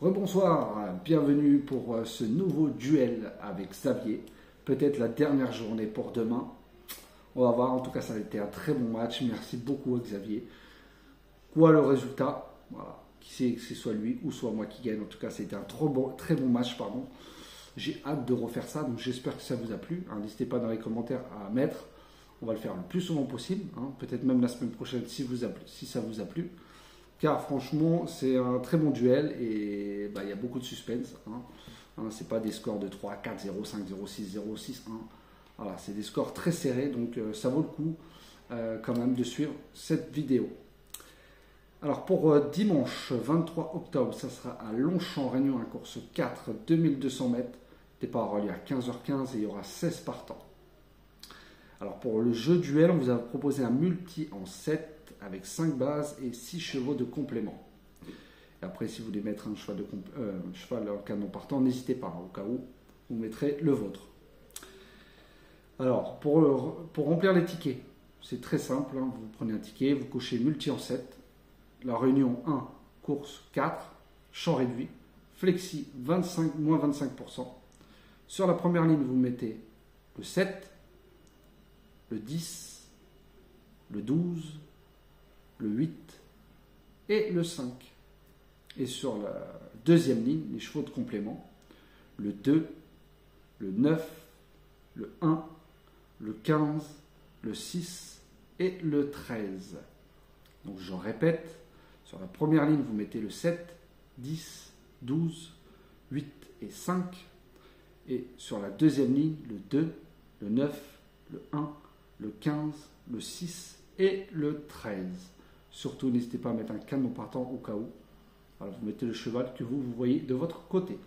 Rebonsoir, bienvenue pour euh, ce nouveau duel avec Xavier. Peut-être la dernière journée pour demain. On va voir, en tout cas ça a été un très bon match. Merci beaucoup Xavier. Quoi le résultat? Voilà. Qui sait que ce soit lui ou soit moi qui gagne. En tout cas, c'était un trop très bon match. pardon. J'ai hâte de refaire ça, donc j'espère que ça vous a plu. N'hésitez pas dans les commentaires à mettre. On va le faire le plus souvent possible. Hein. Peut-être même la semaine prochaine si ça vous a plu car franchement, c'est un très bon duel et bah, il y a beaucoup de suspense. Hein. Hein, pas des scores de 3, 4, 0, 5, 0, 6, 0, 6, 1. Voilà, c'est des scores très serrés, donc euh, ça vaut le coup euh, quand même de suivre cette vidéo. Alors pour euh, dimanche 23 octobre, ça sera à Longchamp, Réunion, à course 4, 2200 mètres. Départ lieu à 15h15 et il y aura 16 partants. Alors pour le jeu duel, on vous a proposé un multi en 7 avec 5 bases et 6 chevaux de complément. Après, si vous voulez mettre un cheval, de euh, cheval en canon partant, n'hésitez pas, au cas où vous mettrez le vôtre. Alors, pour, pour remplir les tickets, c'est très simple. Hein. vous prenez un ticket, vous cochez multi en 7, la réunion 1, course 4, champ réduit, flexi 25, moins 25%. Sur la première ligne, vous mettez le 7, le 10, le 12, le 8 et le 5. Et sur la deuxième ligne, les chevaux de complément, le 2, le 9, le 1, le 15, le 6 et le 13. Donc je répète, sur la première ligne, vous mettez le 7, 10, 12, 8 et 5. Et sur la deuxième ligne, le 2, le 9, le 1, le 15, le 6 et le 13. Surtout, n'hésitez pas à mettre un canon partant au cas où. vous mettez le cheval que vous, vous voyez de votre côté.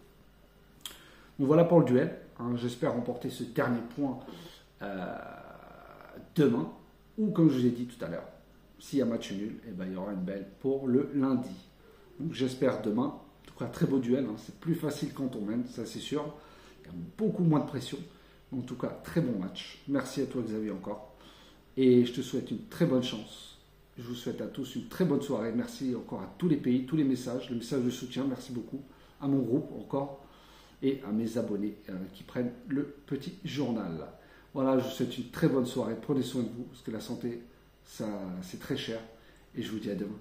Donc voilà pour le duel. Hein. J'espère remporter ce dernier point euh, demain. Ou comme je vous ai dit tout à l'heure, s'il y a match nul, eh ben, il y aura une belle pour le lundi. Donc j'espère demain. En tout cas, très beau duel. Hein. C'est plus facile quand on mène, ça c'est sûr. Il y a beaucoup moins de pression. En tout cas, très bon match. Merci à toi Xavier encore. Et je te souhaite une très bonne chance je vous souhaite à tous une très bonne soirée. Merci encore à tous les pays, tous les messages, le message de soutien. Merci beaucoup à mon groupe encore et à mes abonnés euh, qui prennent le petit journal. Voilà, je vous souhaite une très bonne soirée. Prenez soin de vous parce que la santé, c'est très cher. Et je vous dis à demain.